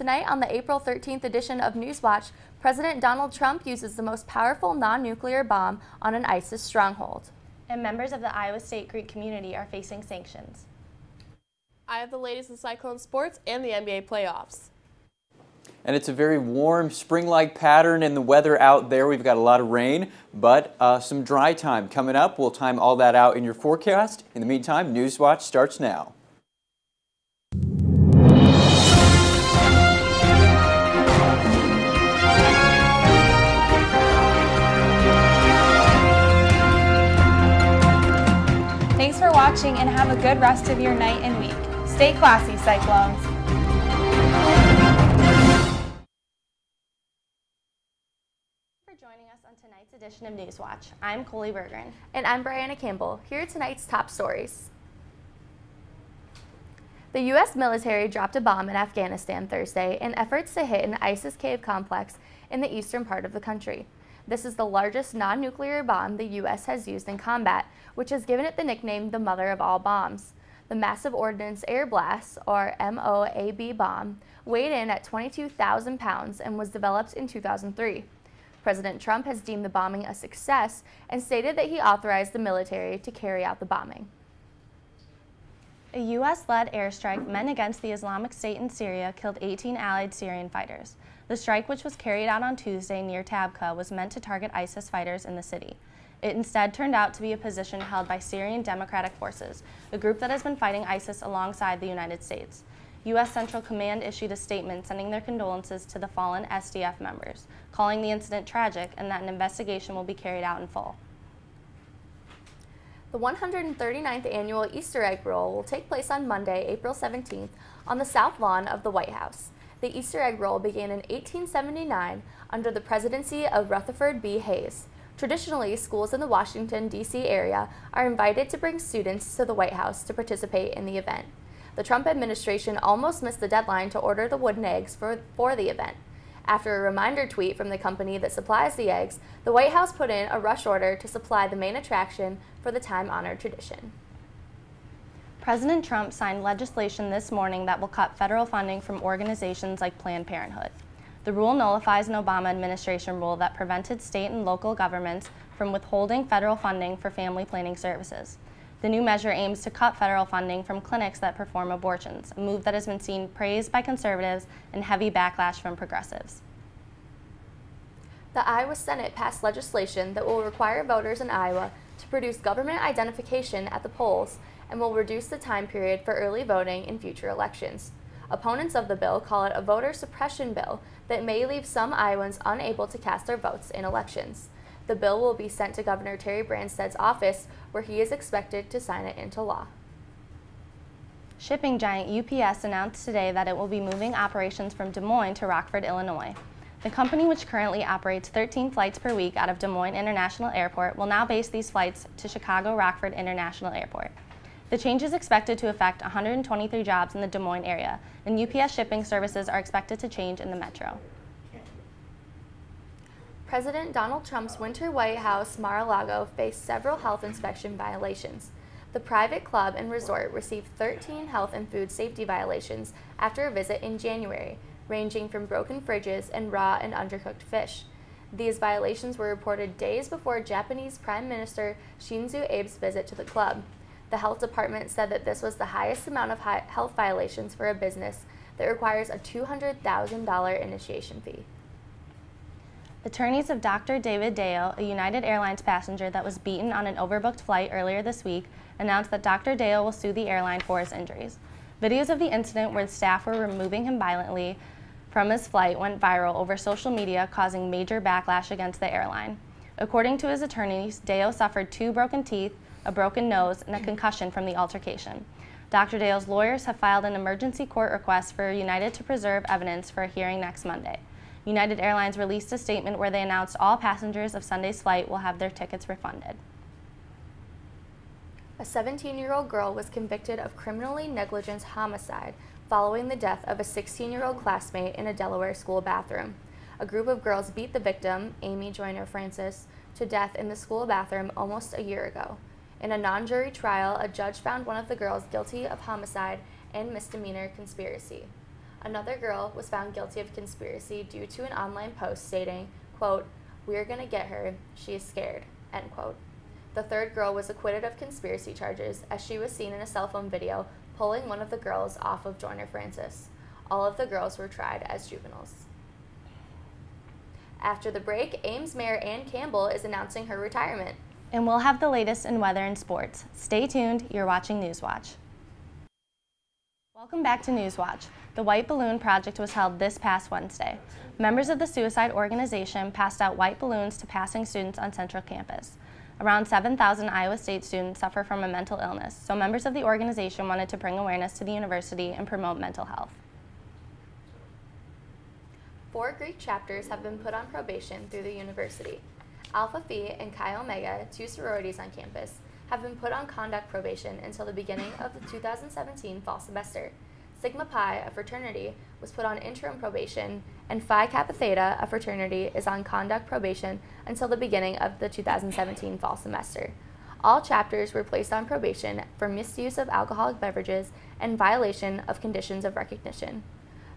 Tonight on the April 13th edition of Newswatch, President Donald Trump uses the most powerful non-nuclear bomb on an ISIS stronghold. And members of the Iowa State Greek community are facing sanctions. I have the latest in Cyclone sports and the NBA playoffs. And it's a very warm, spring-like pattern in the weather out there. We've got a lot of rain, but uh, some dry time coming up. We'll time all that out in your forecast. In the meantime, Newswatch starts now. Watching and have a good rest of your night and week. Stay classy, Cyclones. for joining us on tonight's edition of Newswatch. I'm Coley Bergren. And I'm BriAna Campbell. Here are tonight's top stories. The U.S. military dropped a bomb in Afghanistan Thursday in efforts to hit an ISIS cave complex in the eastern part of the country. This is the largest non-nuclear bomb the U.S. has used in combat, which has given it the nickname the mother of all bombs. The Massive Ordnance Air Blast, or MOAB bomb, weighed in at 22,000 pounds and was developed in 2003. President Trump has deemed the bombing a success and stated that he authorized the military to carry out the bombing. A U.S.-led airstrike meant against the Islamic State in Syria killed 18 allied Syrian fighters. The strike, which was carried out on Tuesday near Tabqa, was meant to target ISIS fighters in the city. It instead turned out to be a position held by Syrian Democratic Forces, a group that has been fighting ISIS alongside the United States. U.S. Central Command issued a statement sending their condolences to the fallen SDF members, calling the incident tragic and that an investigation will be carried out in full. The 139th annual Easter egg roll will take place on Monday, April 17th, on the south lawn of the White House. The Easter egg roll began in 1879 under the presidency of Rutherford B. Hayes. Traditionally, schools in the Washington, D.C. area are invited to bring students to the White House to participate in the event. The Trump administration almost missed the deadline to order the wooden eggs for, for the event. After a reminder tweet from the company that supplies the eggs, the White House put in a rush order to supply the main attraction for the time honored tradition. President Trump signed legislation this morning that will cut federal funding from organizations like Planned Parenthood. The rule nullifies an Obama administration rule that prevented state and local governments from withholding federal funding for family planning services. The new measure aims to cut federal funding from clinics that perform abortions, a move that has been seen praised by conservatives and heavy backlash from progressives. The Iowa Senate passed legislation that will require voters in Iowa to produce government identification at the polls and will reduce the time period for early voting in future elections. Opponents of the bill call it a voter suppression bill that may leave some Iowans unable to cast their votes in elections. The bill will be sent to Governor Terry Branstad's office, where he is expected to sign it into law. Shipping giant UPS announced today that it will be moving operations from Des Moines to Rockford, Illinois. The company, which currently operates 13 flights per week out of Des Moines International Airport, will now base these flights to Chicago Rockford International Airport. The change is expected to affect 123 jobs in the Des Moines area, and UPS shipping services are expected to change in the metro. President Donald Trump's winter White House Mar-a-Lago faced several health inspection violations. The private club and resort received 13 health and food safety violations after a visit in January, ranging from broken fridges and raw and undercooked fish. These violations were reported days before Japanese Prime Minister Shinzo Abe's visit to the club. The health department said that this was the highest amount of health violations for a business that requires a $200,000 initiation fee. Attorneys of Dr. David Dale, a United Airlines passenger that was beaten on an overbooked flight earlier this week, announced that Dr. Dale will sue the airline for his injuries. Videos of the incident where the staff were removing him violently from his flight went viral over social media, causing major backlash against the airline. According to his attorneys, Dale suffered two broken teeth, a broken nose, and a concussion from the altercation. Dr. Dale's lawyers have filed an emergency court request for United to preserve evidence for a hearing next Monday. United Airlines released a statement where they announced all passengers of Sunday's flight will have their tickets refunded. A 17-year-old girl was convicted of criminally negligent homicide following the death of a 16-year-old classmate in a Delaware school bathroom. A group of girls beat the victim, Amy Joyner Francis, to death in the school bathroom almost a year ago. In a non-jury trial, a judge found one of the girls guilty of homicide and misdemeanor conspiracy. Another girl was found guilty of conspiracy due to an online post stating, quote, We're gonna get her, she is scared, end quote. The third girl was acquitted of conspiracy charges as she was seen in a cell phone video pulling one of the girls off of Joyner Francis. All of the girls were tried as juveniles. After the break, Ames Mayor Ann Campbell is announcing her retirement. And we'll have the latest in weather and sports. Stay tuned, you're watching Newswatch. Welcome back to Newswatch. The White Balloon Project was held this past Wednesday. Members of the suicide organization passed out white balloons to passing students on Central Campus. Around 7,000 Iowa State students suffer from a mental illness, so members of the organization wanted to bring awareness to the university and promote mental health. Four Greek chapters have been put on probation through the university. Alpha Phi and Chi Omega, two sororities on campus, have been put on conduct probation until the beginning of the 2017 fall semester. Sigma Pi, a fraternity, was put on interim probation, and Phi Kappa Theta, a fraternity, is on conduct probation until the beginning of the 2017 fall semester. All chapters were placed on probation for misuse of alcoholic beverages and violation of conditions of recognition.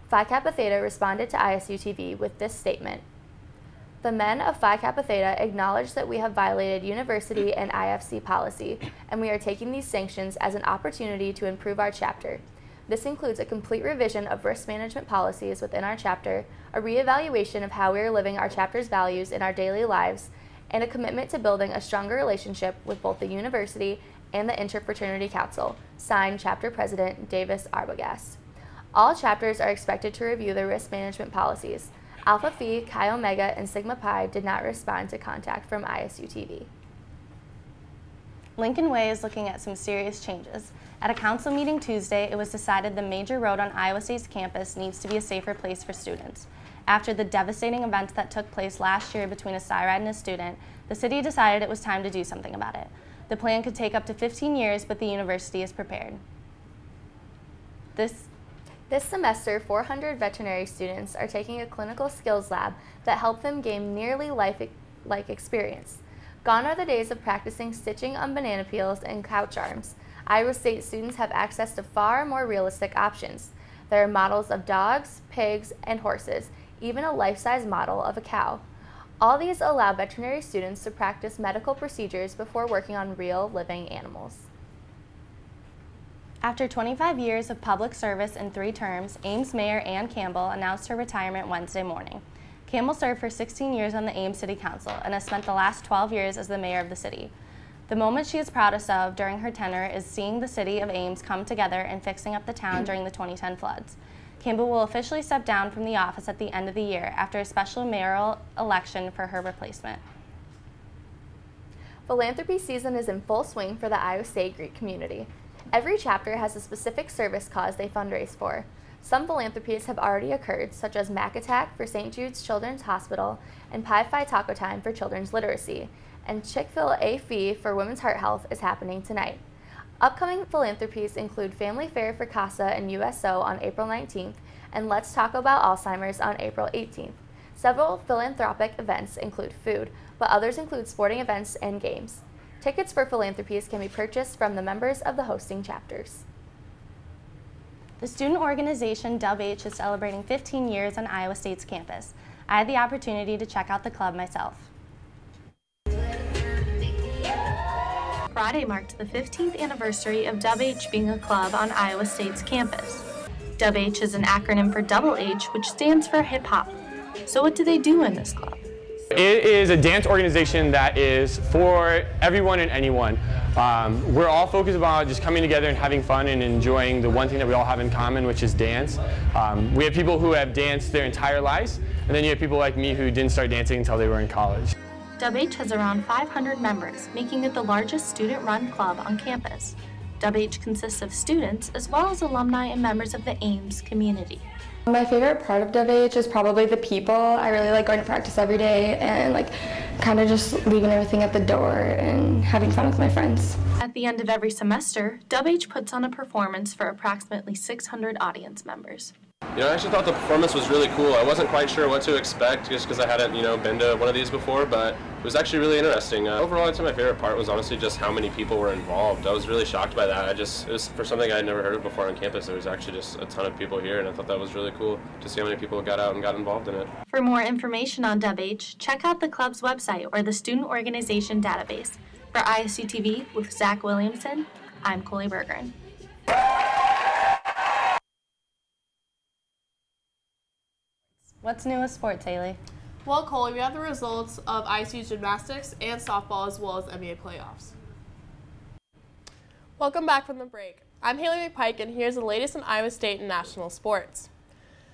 Phi Kappa Theta responded to ISU TV with this statement the men of Phi Kappa Theta acknowledge that we have violated university and IFC policy, and we are taking these sanctions as an opportunity to improve our chapter. This includes a complete revision of risk management policies within our chapter, a reevaluation of how we are living our chapter's values in our daily lives, and a commitment to building a stronger relationship with both the university and the Interfraternity Council, signed Chapter President Davis Arbogast. All chapters are expected to review their risk management policies. Alpha Phi, Chi Omega, and Sigma Pi did not respond to contact from ISU TV. Lincoln Way is looking at some serious changes. At a council meeting Tuesday, it was decided the major road on Iowa State's campus needs to be a safer place for students. After the devastating events that took place last year between a Cyride and a student, the city decided it was time to do something about it. The plan could take up to 15 years, but the university is prepared. This this semester, 400 veterinary students are taking a clinical skills lab that help them gain nearly life-like experience. Gone are the days of practicing stitching on banana peels and couch arms. Iowa State students have access to far more realistic options. There are models of dogs, pigs, and horses, even a life-size model of a cow. All these allow veterinary students to practice medical procedures before working on real living animals. After 25 years of public service in three terms, Ames Mayor Ann Campbell announced her retirement Wednesday morning. Campbell served for 16 years on the Ames City Council and has spent the last 12 years as the mayor of the city. The moment she is proudest of during her tenure is seeing the city of Ames come together and fixing up the town during the 2010 floods. Campbell will officially step down from the office at the end of the year after a special mayoral election for her replacement. Philanthropy season is in full swing for the Iowa State Greek community. Every chapter has a specific service cause they fundraise for. Some philanthropies have already occurred, such as Mac Attack for St. Jude's Children's Hospital and Pi Phi Taco Time for children's literacy, and Chick-fil-A Fee for women's heart health is happening tonight. Upcoming philanthropies include Family Fair for CASA and USO on April 19th and Let's Talk About Alzheimer's on April 18th. Several philanthropic events include food, but others include sporting events and games. Tickets for philanthropies can be purchased from the members of the hosting chapters. The student organization Dub H is celebrating 15 years on Iowa State's campus. I had the opportunity to check out the club myself. Friday marked the 15th anniversary of Dub H being a club on Iowa State's campus. Dub H is an acronym for Double H, which stands for hip hop. So what do they do in this club? It is a dance organization that is for everyone and anyone. Um, we're all focused about just coming together and having fun and enjoying the one thing that we all have in common, which is dance. Um, we have people who have danced their entire lives, and then you have people like me who didn't start dancing until they were in college. Dub H has around 500 members, making it the largest student-run club on campus. Dub H consists of students as well as alumni and members of the Ames community. My favorite part of Dub H is probably the people. I really like going to practice every day and like kind of just leaving everything at the door and having fun with my friends. At the end of every semester, Dub H puts on a performance for approximately 600 audience members. You know, I actually thought the performance was really cool. I wasn't quite sure what to expect just because I hadn't, you know, been to one of these before, but it was actually really interesting. Uh, overall, I'd say my favorite part was honestly just how many people were involved. I was really shocked by that. I just, it was for something I had never heard of before on campus. There was actually just a ton of people here, and I thought that was really cool to see how many people got out and got involved in it. For more information on DubH, check out the club's website or the Student Organization database. For ISU TV with Zach Williamson, I'm Coley Bergren. What's new with sports, Hayley? Well, Coley, we have the results of ISU gymnastics and softball as well as NBA playoffs. Welcome back from the break. I'm Hayley McPike, and here's the latest in Iowa State and national sports.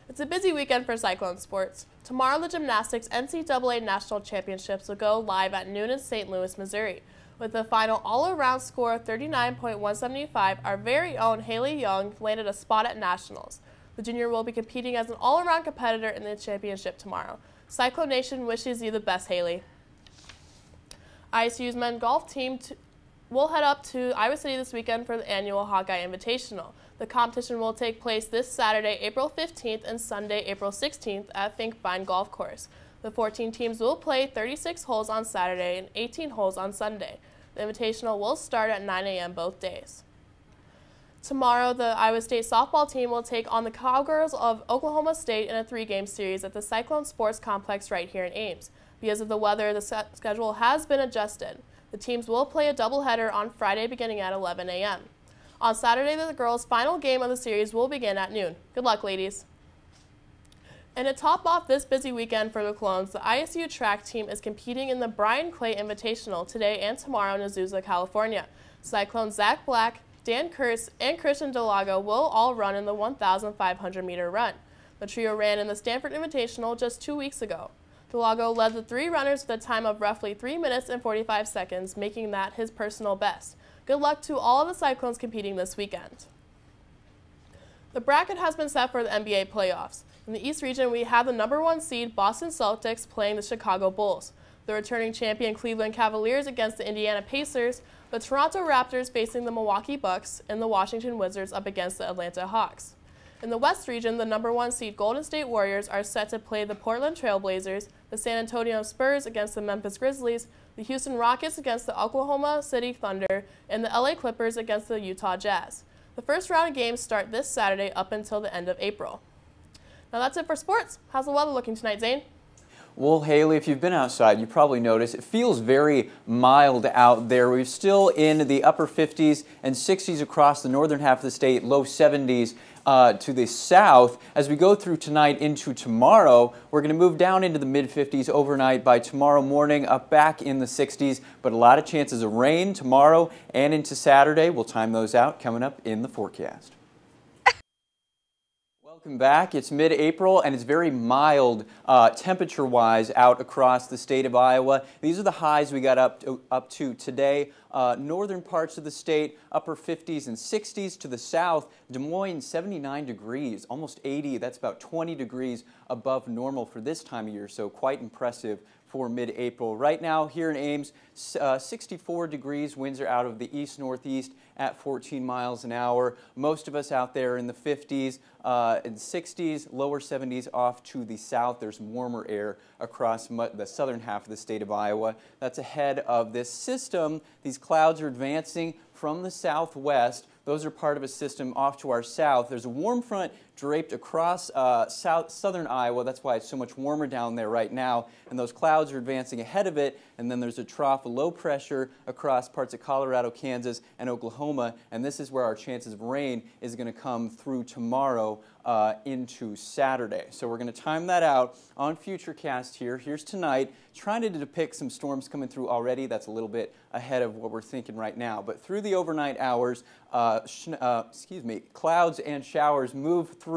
It's a busy weekend for Cyclone sports. Tomorrow, the gymnastics NCAA National Championships will go live at noon in St. Louis, Missouri. With a final all-around score of 39.175, our very own Haley Young landed a spot at nationals. The junior will be competing as an all-around competitor in the championship tomorrow. Cyclone Nation wishes you the best, Haley. ISU's men's golf team will head up to Iowa City this weekend for the annual Hawkeye Invitational. The competition will take place this Saturday, April 15th and Sunday, April 16th at Finkbine Golf Course. The 14 teams will play 36 holes on Saturday and 18 holes on Sunday. The Invitational will start at 9 a.m. both days. Tomorrow, the Iowa State softball team will take on the Cowgirls of Oklahoma State in a three-game series at the Cyclone Sports Complex right here in Ames. Because of the weather, the schedule has been adjusted. The teams will play a doubleheader on Friday beginning at 11 a.m. On Saturday, the girls' final game of the series will begin at noon. Good luck, ladies. And to top off this busy weekend for the Clones, the ISU track team is competing in the Bryan Clay Invitational today and tomorrow in Azusa, California. Cyclone Zach Black, Dan Kurtz, and Christian Delago will all run in the 1,500 meter run. The trio ran in the Stanford Invitational just two weeks ago. Delago led the three runners with a time of roughly 3 minutes and 45 seconds, making that his personal best. Good luck to all of the Cyclones competing this weekend. The bracket has been set for the NBA playoffs. In the East region, we have the number one seed Boston Celtics playing the Chicago Bulls, the returning champion Cleveland Cavaliers against the Indiana Pacers, the Toronto Raptors facing the Milwaukee Bucks, and the Washington Wizards up against the Atlanta Hawks. In the West region, the number one seed Golden State Warriors are set to play the Portland Trailblazers, the San Antonio Spurs against the Memphis Grizzlies, the Houston Rockets against the Oklahoma City Thunder, and the LA Clippers against the Utah Jazz. The first round of games start this Saturday up until the end of April. Now that's it for sports. How's the weather looking tonight, Zane? Well, Hayley, if you've been outside, you probably noticed it feels very mild out there. We're still in the upper 50s and 60s across the northern half of the state, low 70s uh, to the south. As we go through tonight into tomorrow, we're going to move down into the mid 50s overnight by tomorrow morning, up back in the 60s, but a lot of chances of rain tomorrow and into Saturday. We'll time those out coming up in the forecast. Welcome back. It's mid-April and it's very mild uh, temperature-wise out across the state of Iowa. These are the highs we got up to, up to today. Uh, northern parts of the state, upper 50s and 60s to the south. Des Moines, 79 degrees, almost 80. That's about 20 degrees above normal for this time of year, so quite impressive for mid-April. Right now here in Ames, uh, 64 degrees, winds are out of the east-northeast at 14 miles an hour. Most of us out there in the 50s uh, and 60s, lower 70s off to the south. There's warmer air across the southern half of the state of Iowa. That's ahead of this system. These clouds are advancing from the southwest. Those are part of a system off to our south. There's a warm front draped across uh, south, southern Iowa. That's why it's so much warmer down there right now. And those clouds are advancing ahead of it. And then there's a trough of low pressure across parts of Colorado, Kansas, and Oklahoma. And this is where our chances of rain is going to come through tomorrow uh, into Saturday. So we're going to time that out on Futurecast here. Here's tonight, trying to depict some storms coming through already. That's a little bit ahead of what we're thinking right now. But through the overnight hours, uh, uh, excuse me, clouds and showers move through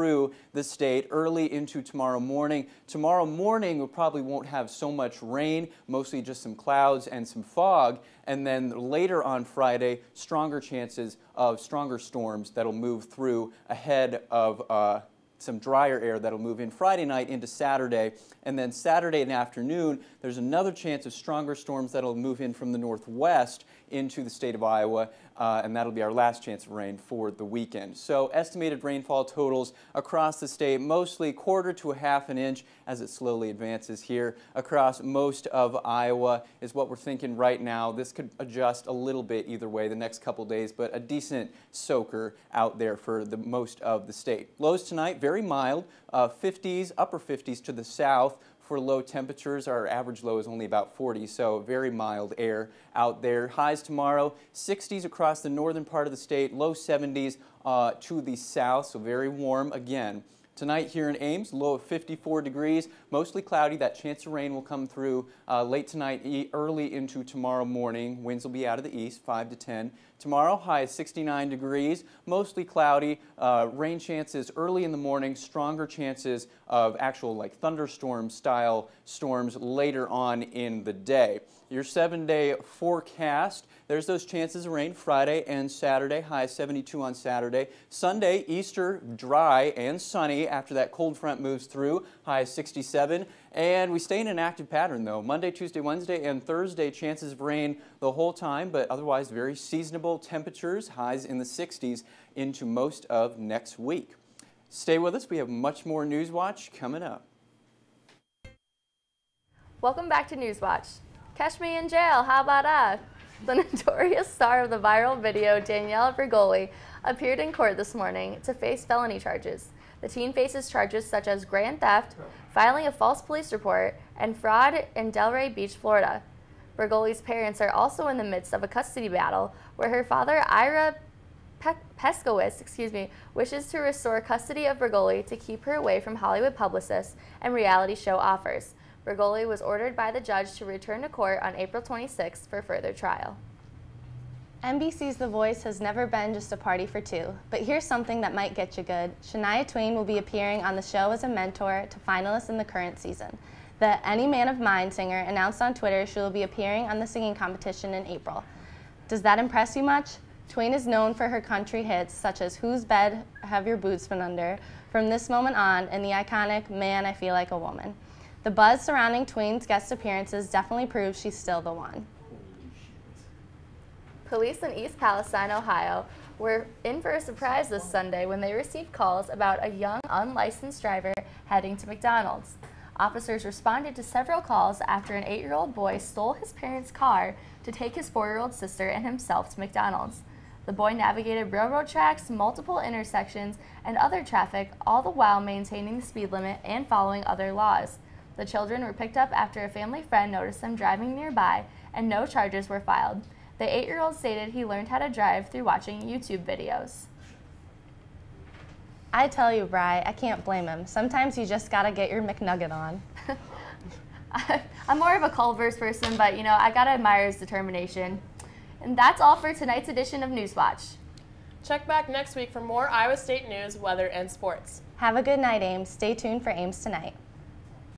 the state early into tomorrow morning. Tomorrow morning, we probably won't have so much rain, mostly just some clouds and some fog. And then later on Friday, stronger chances of stronger storms that'll move through ahead of uh, some drier air that'll move in Friday night into Saturday. And then Saturday and afternoon, there's another chance of stronger storms that'll move in from the northwest into the state of Iowa, uh, and that'll be our last chance of rain for the weekend. So estimated rainfall totals across the state, mostly quarter to a half an inch as it slowly advances here across most of Iowa is what we're thinking right now. This could adjust a little bit either way the next couple days, but a decent soaker out there for the most of the state. Lows tonight, very mild, uh, 50s, upper 50s to the south for low temperatures. Our average low is only about 40, so very mild air out there. Highs tomorrow, 60s across the northern part of the state, low 70s uh, to the south, so very warm again. Tonight here in Ames, low of 54 degrees, mostly cloudy. That chance of rain will come through uh, late tonight, e early into tomorrow morning. Winds will be out of the east, 5 to 10. Tomorrow, high is 69 degrees, mostly cloudy. Uh, rain chances early in the morning, stronger chances of actual like thunderstorm style storms later on in the day. Your seven day forecast there's those chances of rain Friday and Saturday, high 72 on Saturday. Sunday, Easter, dry and sunny after that cold front moves through, high 67. And we stay in an active pattern though. Monday, Tuesday, Wednesday, and Thursday, chances of rain the whole time, but otherwise very seasonable temperatures, highs in the 60s into most of next week. Stay with us. We have much more News Watch coming up. Welcome back to News Watch. Catch me in jail. How about that? The notorious star of the viral video, Danielle Bregoli, appeared in court this morning to face felony charges. The teen faces charges such as grand theft, filing a false police report, and fraud in Delray Beach, Florida. Bregoli's parents are also in the midst of a custody battle where her father, Ira Pe- Peskowitz, excuse me, wishes to restore custody of Bregoli to keep her away from Hollywood publicists and reality show offers. Bregoli was ordered by the judge to return to court on April 26 for further trial. NBC's The Voice has never been just a party for two, but here's something that might get you good. Shania Twain will be appearing on the show as a mentor to finalists in the current season. The Any Man of Mine singer announced on Twitter she will be appearing on the singing competition in April. Does that impress you much? Twain is known for her country hits such as Whose Bed Have Your Boots Been Under, From This Moment On, and the iconic Man, I Feel Like a Woman. The buzz surrounding Twain's guest appearances definitely proves she's still the one. Police in East Palestine, Ohio, were in for a surprise this Sunday when they received calls about a young unlicensed driver heading to McDonald's. Officers responded to several calls after an eight year old boy stole his parents' car to take his four year old sister and himself to McDonald's. The boy navigated railroad tracks, multiple intersections, and other traffic, all the while maintaining the speed limit and following other laws. The children were picked up after a family friend noticed them driving nearby, and no charges were filed. The eight year old stated he learned how to drive through watching YouTube videos. I tell you, Bry, I can't blame him. Sometimes you just gotta get your McNugget on. I'm more of a Culver's person, but you know, I gotta admire his determination. And that's all for tonight's edition of Newswatch. Check back next week for more Iowa State news, weather, and sports. Have a good night, Ames. Stay tuned for Ames Tonight.